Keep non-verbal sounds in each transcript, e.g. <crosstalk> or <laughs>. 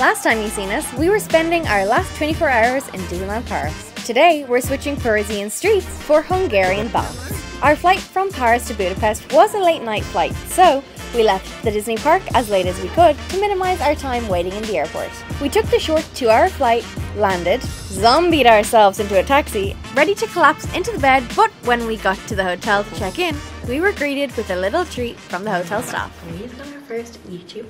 Last time you seen us, we were spending our last 24 hours in Disneyland Paris. Today, we're switching Parisian streets for Hungarian banks. Our flight from Paris to Budapest was a late night flight, so we left the Disney park as late as we could to minimize our time waiting in the airport. We took the short two hour flight, landed, zombied ourselves into a taxi, ready to collapse into the bed, but when we got to the hotel to check in, we were greeted with a little treat from the hotel staff. We've done our first YouTube.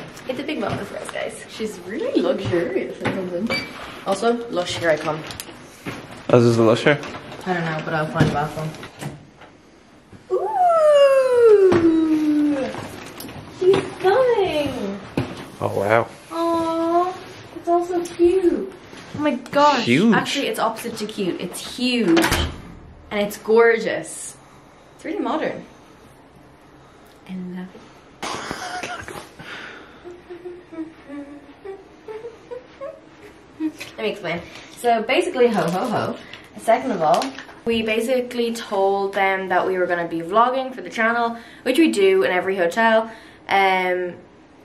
<laughs> <laughs> <laughs> it's a big moment for us, guys. She's really luxurious or something. Also, Lush, here I come. Oh, this is the Lush hair? I don't know, but I'll find a bathroom. Ooh! She's coming! Oh, wow. Aww, it's also cute. Oh my gosh. Huge. Actually, it's opposite to cute. It's huge. And it's gorgeous. It's really modern. I love it. Let me explain. So basically, ho ho ho. Second of all, we basically told them that we were going to be vlogging for the channel, which we do in every hotel, um,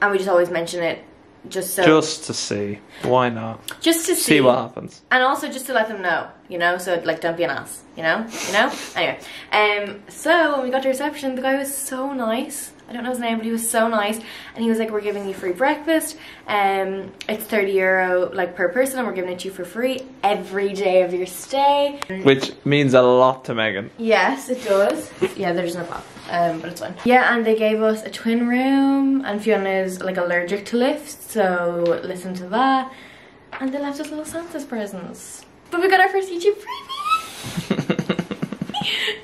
and we just always mention it just so Just to see. Why not? just to see, See what happens. and also just to let them know, you know, so like don't be an ass, you know, you know. Anyway, um, so when we got to reception, the guy was so nice. I don't know his name, but he was so nice, and he was like, "We're giving you free breakfast. Um, it's thirty euro like per person, and we're giving it to you for free every day of your stay." Which means a lot to Megan. Yes, it does. yeah, there's no pop, um, but it's fine. Yeah, and they gave us a twin room, and Fiona is like allergic to lifts, so listen to that. And they left us little Santa's presents. But we got our first YouTube freebie.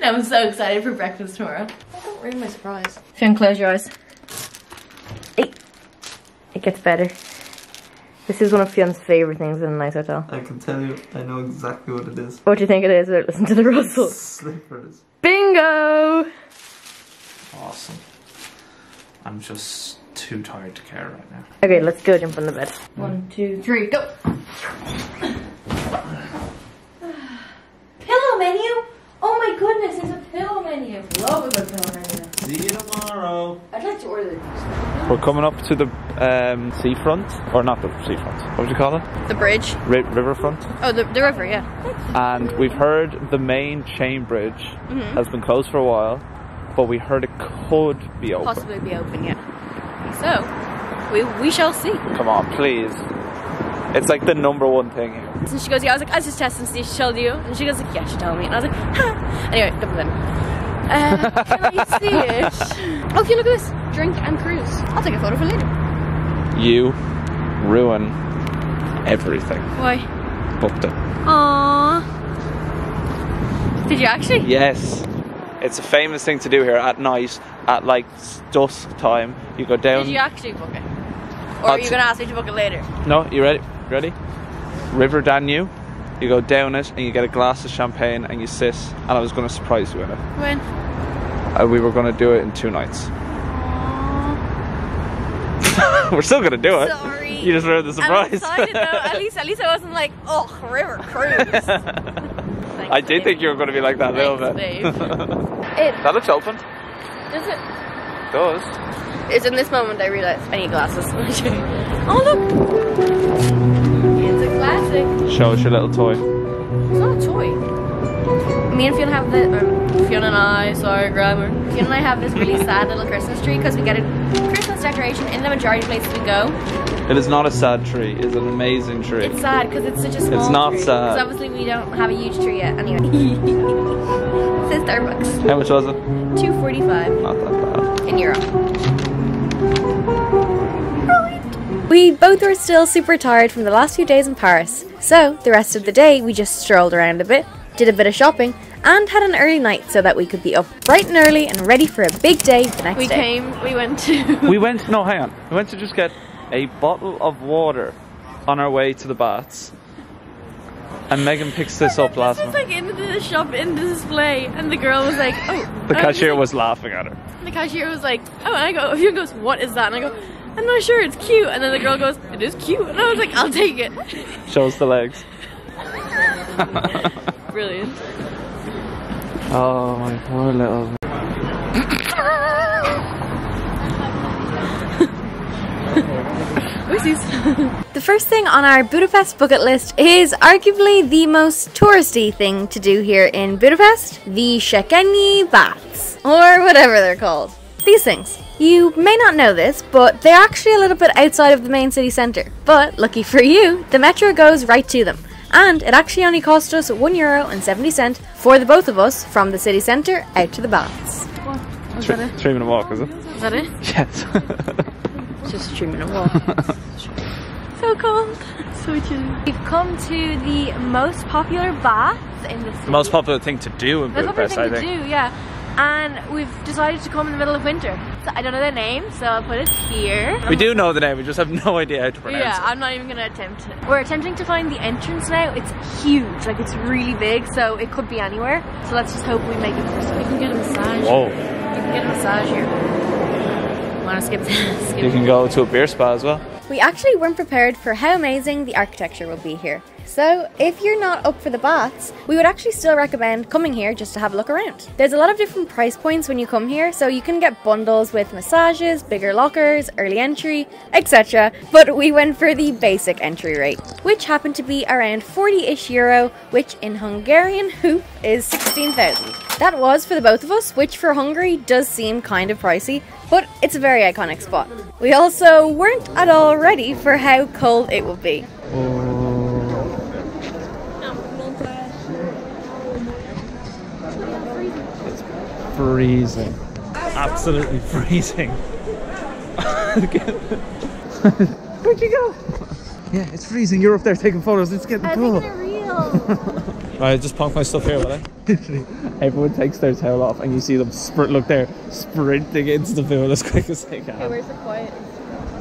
<laughs> now I'm so excited for breakfast tomorrow. Don't ruin my surprise. Fiona, close your eyes. Hey. It gets better. This is one of Fiona's favorite things in a nice hotel. I can tell you, I know exactly what it is. What do you think it is? Listen to the rustle. Slippers. Bingo! Awesome. I'm just too tired to care right now. Okay, let's go jump on the bed. One, two, three, go! <laughs> pillow menu? Oh my goodness, it's a pillow. Love a good pillow menu. See you tomorrow. I'd like to order We're coming up to the um, seafront, or not the seafront. What would you call it? the bridge. Ri- riverfront. Oh, the, the river, yeah. And we've heard the main chain bridge Mm-hmm. has been closed for a while, but we heard it could be open. Possibly be open, yeah. So, we, we shall see. Come on, please. It's like the number one thing here. And she goes, yeah, I was like, I was just testing to see if she told you. And she goes, like, yeah, she told me. And I was like, ha. <laughs> Anyway, come on Uh, can I <laughs> see it? Oh, okay, look at this. Drink and cruise. I'll take a photo for later. You ruin everything. Why? Booked it. Aww. Did you actually? Yes. It's a famous thing to do here at night, at like dusk time. You go down. Did you actually book it? Or are you going to ask me to book it later? No, you ready? Ready? River Danube. You go down it and you get a glass of champagne and you sit. And I was going to surprise you in it. When? Uh, we were going to do it in two nights. <laughs> we're still going to do it. Sorry. You just ruined the surprise. I'm excited though. At <laughs> least, at least I wasn't like, oh, river cruise. <laughs> I did think you were going to be like that a little bit. It that looks open. does it. does. It's in this moment I realize I need glasses. oh look! Show us your little toy. It's not a toy. Me and Fiona have the um, Fiona and I, sorry grammar. Fiona and I have this really sad little Christmas tree because we get a Christmas decoration in the majority of places we go. It is not a sad tree. It's an amazing tree. It's sad because it's such a small It's not tree. sad. Because obviously we don't have a huge tree yet. Anyway. <laughs> it says Starbucks. How much was it? 245 Not that bad. in Euro. We both were still super tired from the last few days in Paris, so the rest of the day we just strolled around a bit, did a bit of shopping, and had an early night so that we could be up bright and early and ready for a big day the next We day. We came, we went to. <laughs> we went no hang on we went to just get a bottle of water on our way to the baths and Megan picks this up last This was month like into the shop in the display, and the girl was like, "Oh." the I cashier like- was laughing at her The cashier was like, "Oh," and I go, "He goes, what is that?" And I go, "I'm not sure. It's cute." And then the girl goes, "It is cute," and I was like, "I'll take it." show us the legs <laughs> Brilliant. oh my poor little <laughs> The first thing on our Budapest bucket list is arguably the most touristy thing to do here in Budapest the Szechenyi Baths, or whatever they're called. These things. You may not know this, but they're actually a little bit outside of the main city centre. But lucky for you, the metro goes right to them. And it actually only cost us €1 euro and 70 cent for the both of us from the city centre out to the baths. Was Three, that it? three minute walk, is it? Is that it? Yes. It's <laughs> just a three minute walk. <laughs> so cold. So chilly. We've come to the most popular bath in the city. the most popular thing to do in Most popular Budapest, thing I to think. do, yeah. And we've decided to come in the middle of winter. So I don't know the name, so I'll put it here. We do know the name, we just have no idea how to pronounce Yeah, it. Yeah, I'm not even gonna attempt it. We're attempting to find the entrance now. It's huge, like it's really big, so it could be anywhere. So let's just hope we make it first. You can get a massage. Whoa. You can get a massage here. Wanna skip this? Skip You can go to a beer spa as well. We actually weren't prepared for how amazing the architecture will be here. So, if you're not up for the baths, we would actually still recommend coming here just to have a look around. There's a lot of different price points when you come here, so you can get bundles with massages, bigger lockers, early entry, etc. But we went for the basic entry rate, which happened to be around 40 ish euro, which in Hungarian <laughs> hoop is 16,000. That was for the both of us, which for Hungary does seem kind of pricey, but it's a very iconic spot. We also weren't at all ready for how cold it would be. <laughs> Freezing. Absolutely <laughs> freezing. Where'd you go? Yeah, it's freezing. You're up there taking photos. Let's get in the pool. Right, just punk my stuff here, will I? Literally, everyone takes their towel off, and you see them sprint. Look there, sprinting into the pool as quick as they can. Okay, Where's the quiet?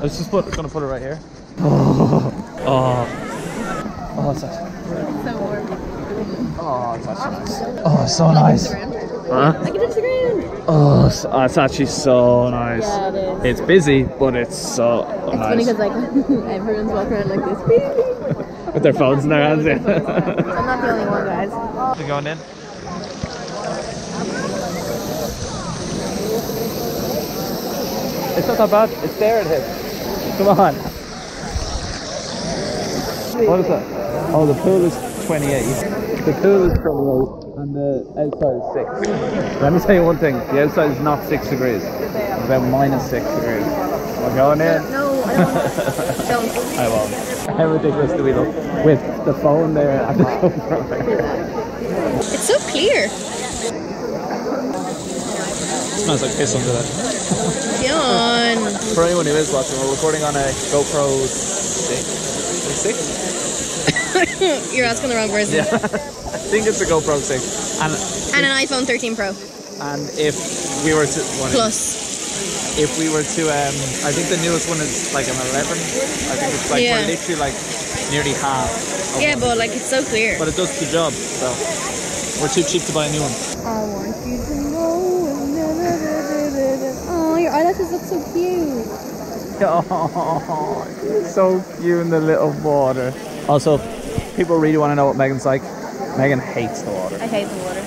Let's just put. Gonna put it right here. Oh, <laughs> oh, oh, it's actually, So warm. oh, it's actually nice. Oh, it's so nice. Huh? Oh, it's, it's actually so nice. Yeah, it is. It's busy, but it's so It's nice. funny because like <laughs> everyone's walking around like this. <laughs> With their phones in their hands. I'm not the only one, guys. We're going in. It's not that bad. It's there it is. Come on. What is that? Oh, the pool is 28. The pool is 28 and the outside is 6. Let me tell you one thing. The outside is not 6 degrees. It's about minus 6 degrees. We're going in. No, I don't want <laughs> to. Don't. I won't. How ridiculous do we look with the phone there and the GoPro? It's so clear. Smells like piss under that. Yawn. For anyone who is watching, we're recording on a GoPro 6. 6? <laughs> You're asking the wrong person. Yeah. <laughs> I think it's a GoPro 6. And And an iPhone 13 Pro and if we were to one Plus. if we were to um I think the newest one is like an 11. I think it's like Yeah. we're literally like nearly half. Yeah, one. but like it's so clear. but it does the job. So we're too cheap to buy a new one. I want you to know. Oh, your eyelashes look so cute. Oh, <laughs> so cute in the little water. Also, people really want to know what Megan's like. Megan hates the water. I hate the water.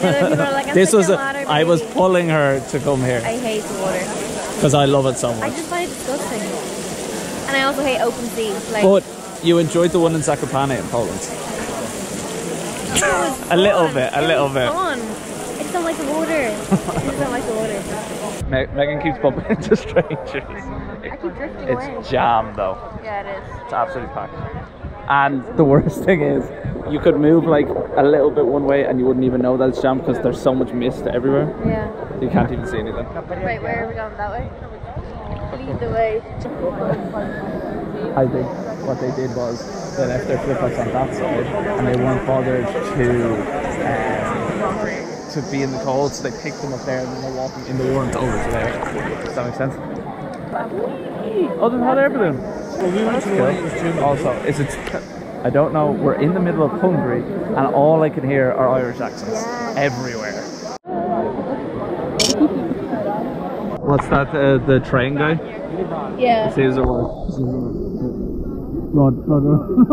Yeah, people like, I'm This was of a, water, I was pulling her to come here I hate the water. because I love it so much. I much. just find it disgusting. And I also hate open sea. Like, But you enjoyed the one in Zakopane in Poland. A little bit, a It little bit. Fun. I just don't like the water. I just don't like the water. Me- Megan keeps bumping <laughs> into strangers. I keep drifting away. It's jam though. Yeah, it is. It's absolutely packed. And the worst thing is, you could move like a little bit one way and you wouldn't even know that it's jammed because there's so much mist everywhere. Yeah. You can't even see anything. Right, where are we going? That way? Lead the way. I think what they did was they left their flip flops on that side and they weren't bothered to um, to be in the cold, so they picked them up there and then they're walking in the warmth over to there. Does that make sense? Oh, there's hot air balloon. That's cool. Also, is it? I don't know. We're in the middle of Hungary, and all I can hear are Irish accents everywhere. What's that? Uh, the train guy? Yeah. Caesar one. Run, run, run.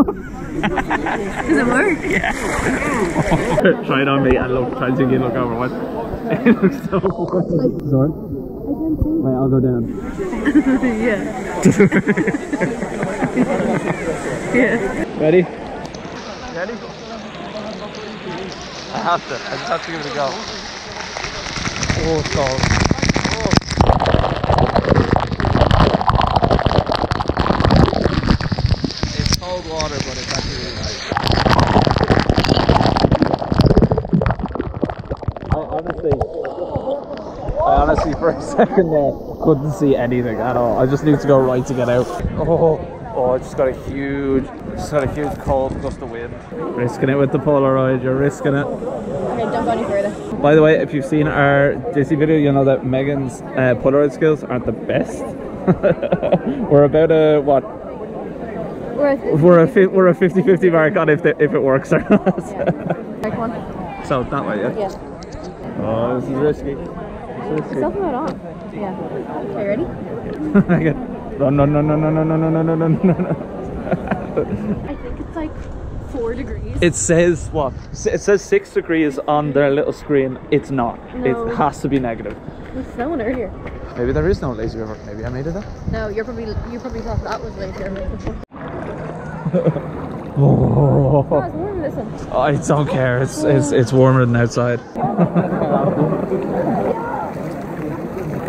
Does it work? <laughs> Yeah. <laughs> try it on me and look, try to get look over what. <laughs> It looks so funny. Sorry? Wait, I'll go down. Ready? Ready? I have to. I just have to give it a go. Oh, it's cold. Oh. It's cold water, but it's actually really nice. I honestly, I honestly, for a second there, couldn't see anything at all. I just need to go right to get out. Oh, oh, I just got a huge, just got a huge cold gust of wind. Risking it with the Polaroid, you're risking it. Okay, don't go any further. By the way, if you've seen our Disney video, you'll know that Megan's uh, Polaroid skills aren't the best. <laughs> we're about a what? We're a fi- we're a 50-50 mark on if the, if it works or not. Right, come on. so that way, yeah. Yeah. Oh, this is risky. This is Self risky. mode on. Yeah. Okay, ready? Megan, run, run, run, run, run, run, run, run, run, run, run, run. I think it's like four degrees. It says what? It says six degrees on their little screen. It's not. No. It has to be negative. It was snowing earlier. Maybe there is no lazy river. Maybe I made it up. No, you're probably you probably thought that was later. Oh. Oh, it's warm. Listen. I don't care. It's it's it's warmer than outside.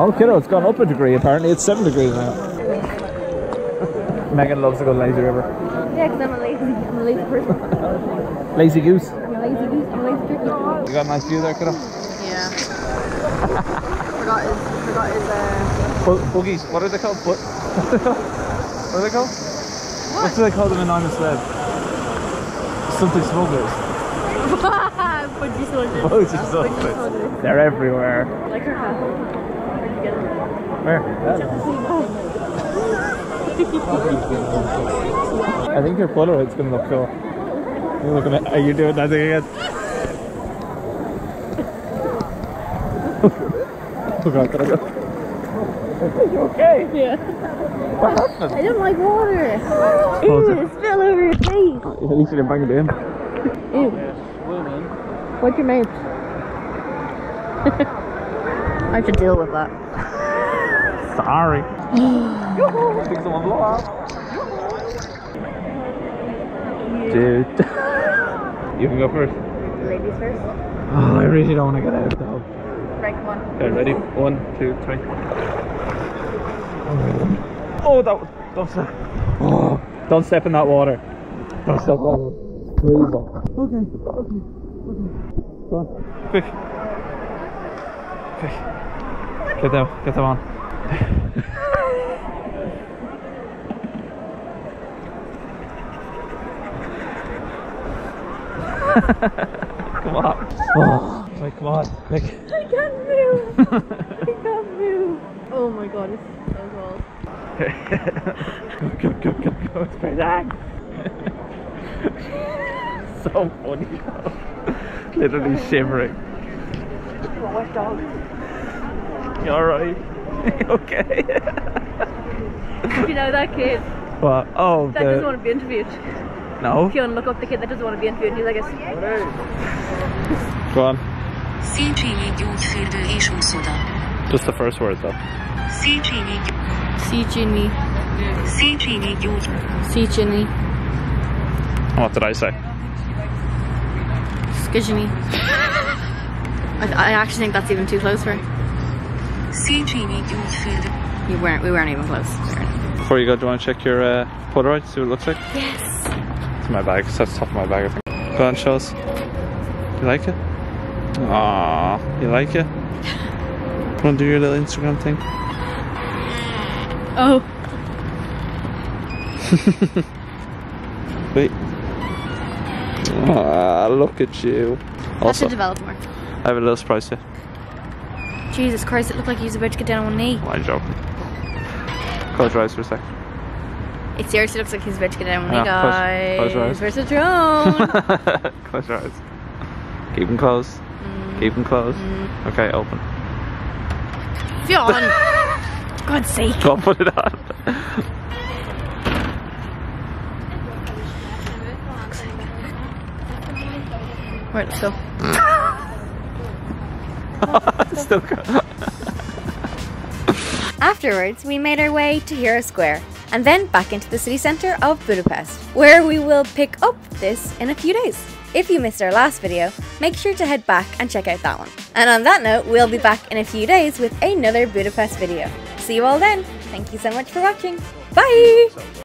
Oh, kiddo, it's gone up a degree. Apparently, it's seven degrees now. <laughs> Megan loves to go lazy river. Yeah, because I'm a lazy, I'm a lazy person. <laughs> Lazy goose. I'm a lazy goose. I'm a lazy turkey. You got a nice view there, kiddo. Yeah. <laughs> forgot his, forgot his, uh... Bu- boogies. What are they called? Bu- what are they called? What do they call them in I'm Sled? Something smugglers. Budgie soldiers. Boogie Budgie smugglers. soldiers. They're everywhere. Like her hat. Where'd you get it? Where? <laughs> I think your Polaroid's gonna look cool. You're looking at, are you doing that thing again? oh god, did I go? <laughs> Are <laughs> you okay? Yeah. What happened? I don't like water. Close Ew, it. it spill over your face. At least you didn't bang it in. Ew. Wipe your mouth. I have to deal with that. Sorry. Think someone blow up. Dude. you can go first. Ladies first. Oh, I really don't want to get out though. Right, come on. Okay, ready? One, two, three. Oh, that was. Don't step. Oh, don't step in that water. Don't step in that water. Okay, okay, okay. Go on. Quick. Get them, get them on. come on. Oh, wait, come on. Quick. I can't move. I can't move. Oh my god, it's so cold. go, go, go, go, go. It's very <laughs> so funny though. Literally shivering. Wet dog. You alright? <laughs> okay. you know that kid What? Oh, that doesn't want to be interviewed? No? If you want to look up the kid that doesn't want to be interviewed, he's like a... Go on. Széchenyi gyógyfürdő és úszoda. Just the first word though. See CGI Sichini. CGI gyógy Sichini. What did I say? Skijini. I, I actually think that's even too close for her. CGI gyógyfürdő You weren't, we weren't even close. Before you go, do you want to check your uh, Polaroid, see what it looks like? Yes. It's in my bag, so that's top of my bag. I think. Go on, show us. You like it? Aww, you like it? Want to do your little Instagram thing? Oh. <laughs> Wait. Ah, look at you. Have Also, to develop more. I have a little surprise here. Jesus Christ, it looked like he was about to get down on one knee. I'm joking. Close your eyes for a sec. It seriously looks like he's about to get down on one knee, ah, guys. close your eyes. Where's the drone? <laughs> close your eyes. Keep them closed. Mm. Keep them closed. Mm. Okay, open. Fionn! <laughs> God's sake. Don't put it on. Right, let's go. Mm. <laughs> Still. <laughs> Afterwards, we made our way to Hero Square and then back into the city centre of Budapest, where we will pick up this in a few days. If you missed our last video, make sure to head back and check out that one. And on that note, we'll be back in a few days with another Budapest video. See you all then. Thank you so much for watching. Bye!